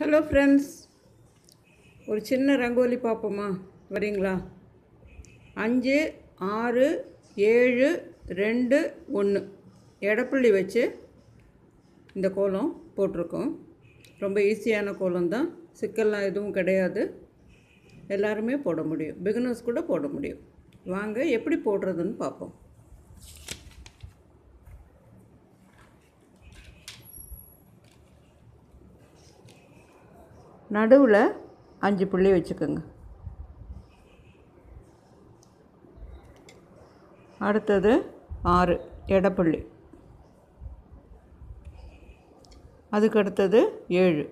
Hello friends ஒரு சின்ன ரங்கோலி பார்ப்போமா? வரீங்களா? அஞ்சு ஆறு ஏழு ரெண்டு ஒன்று. எடப்புள்ளி வச்சு இந்த கோலம் போட்டிருக்கோம். ரொம்ப ஈஸியான கோலம் தான் சிக்கல்லாம் எதுவும் கிடையாது. எல்லாருமே போட முடியும். பிகினர்ஸ் கூட போட முடியும். வாங்க எப்படி போடுறதுன்னு பார்ப்போம். நடுவில் அஞ்சு புள்ளி வச்சுக்கோங்க. அடுத்தது ஆறு எடப்புள்ளி அதுக்கு அடுத்தது ஏழு.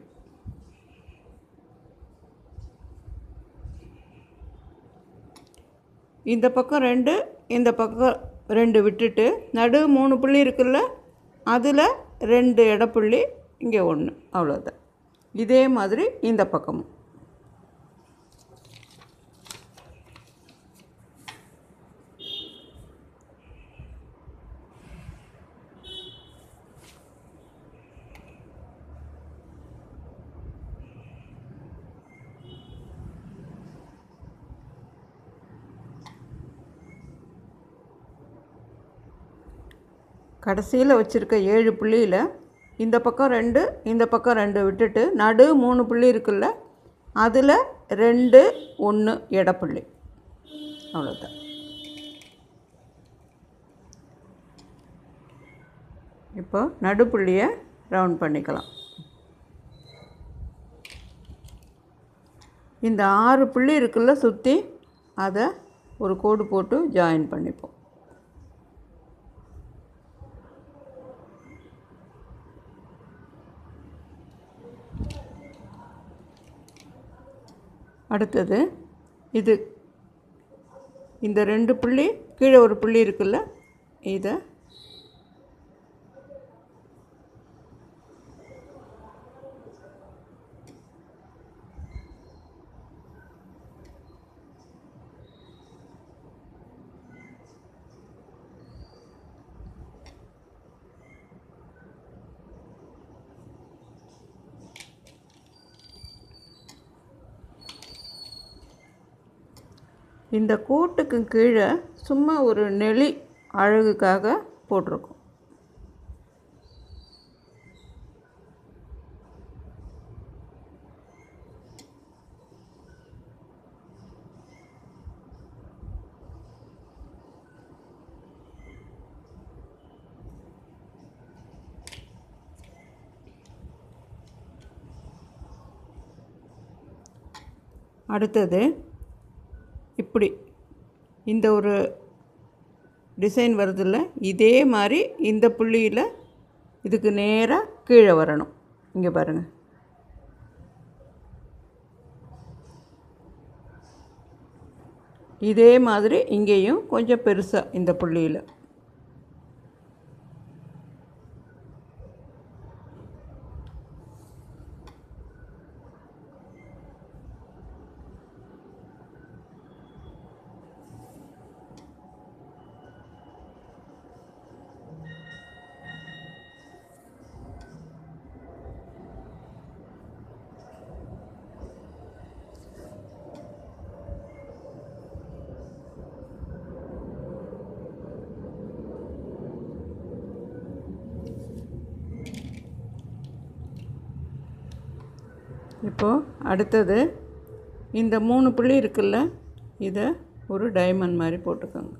இந்த பக்கம் ரெண்டு இந்த பக்கம் ரெண்டு விட்டுட்டு நடு மூணு புள்ளி இருக்குல்ல அதில் ரெண்டு இடப்புள்ளி இங்கே ஒன்று அவ்வளோதான் இதே மாதிரி இந்த பக்கமும். கடைசியில் வச்சுருக்க ஏழு புள்ளியில் இந்த பக்கம் ரெண்டு இந்த பக்கம் ரெண்டு விட்டுட்டு நடு மூணு புள்ளி இருக்குல்ல அதில் ரெண்டு ஒன்று இடப்புள்ளி அவ்வளோதான் இப்போ நடுப்புள்ளியை ரவுண்ட் பண்ணிக்கலாம். இந்த ஆறு புள்ளி இருக்குல்ல சுற்றி அதை ஒரு கோடு போட்டு ஜாயின் பண்ணிப்போம். அடுத்தது இது. இந்த ரெண்டு புள்ளி கீழே ஒரு புள்ளி இருக்குல்ல இதை இந்த கோட்டுக்கு கீழே சும்மா ஒரு நெளி அழகுக்காக போட்டிருக்கோம். அடுத்தது இப்படி இந்த ஒரு டிசைன் வருதில்ல இதே மாதிரி இந்த புள்ளியில் இதுக்கு நேராக கீழே வரணும். இங்கே பாருங்கள் இதே மாதிரி இங்கேயும் கொஞ்சம் பெருசாக இந்த புள்ளியில். இப்போது அடுத்தது இந்த மூணு புள்ளி இருக்குல்ல இதை ஒரு டைமண்ட் மாதிரி போட்டுக்கோங்க.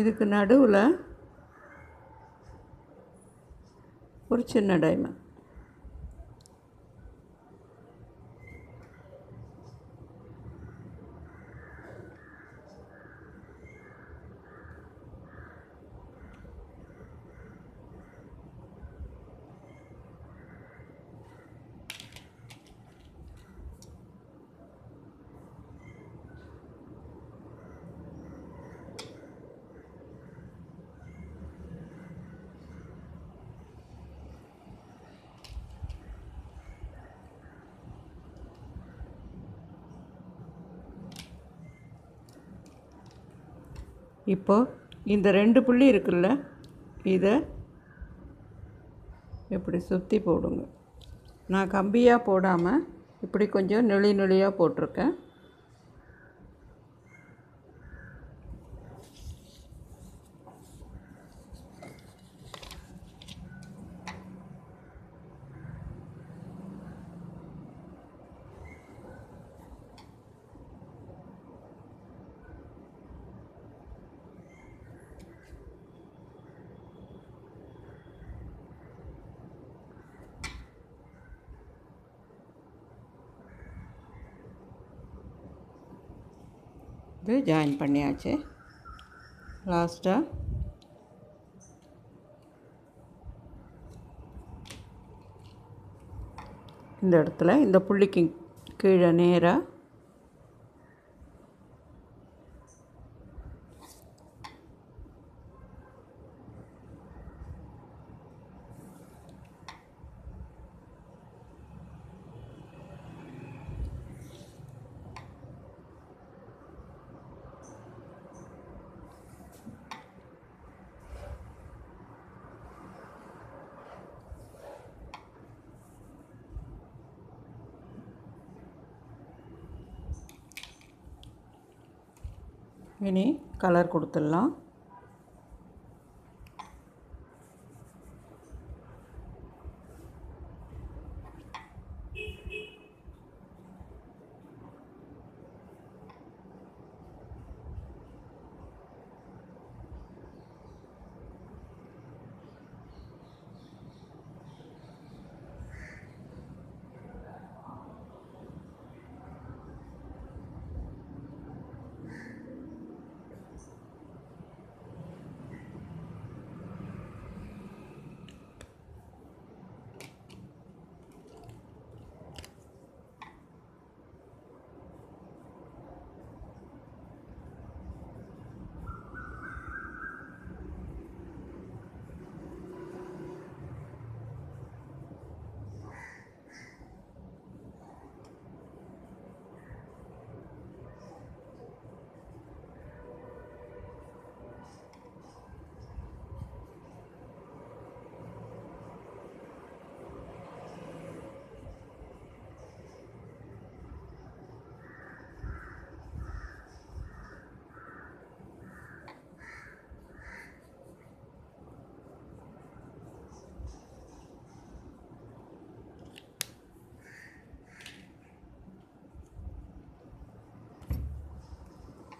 இதுக்கு நடுவில் ஒரு சின்ன இப்போது இந்த ரெண்டு புள்ளி இருக்குல்ல இதை இப்படி சுற்றி போடுங்க. நான் கம்பியாக போடாமல் இப்படி கொஞ்சம் நெளி நெளியாக போட்டிருக்கேன். இது ஜாயின் பண்ணியாச்சு. லாஸ்ட்டாக இந்த இடத்துல இந்த புள்ளிக்கு கீழே நேராக இனி கலர் கொடுத்துடலாம்.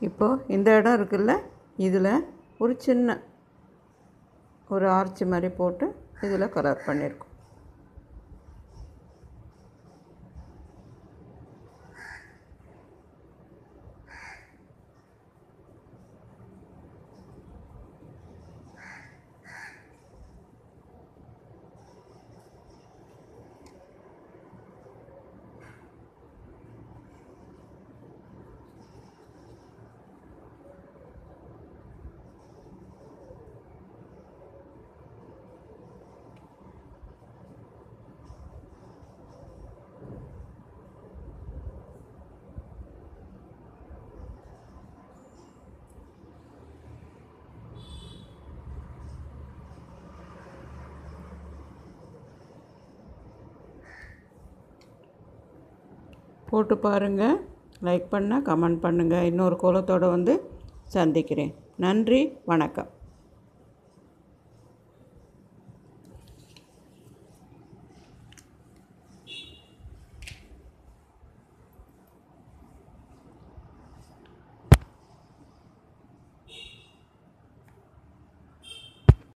இப்போது இந்த இடம் இருக்குல்ல இதில் ஒரு சின்ன ஒரு ஆர்ச் மாதிரி போட்டு இதில் கலர் பண்ணியிருக்கோம் போட்டு பாருங்கள் லைக் பண்ணால் கமெண்ட் பண்ணுங்கள் இன்னொரு கோலத்தோடு வந்து சந்திக்கிறேன். நன்றி வணக்கம்.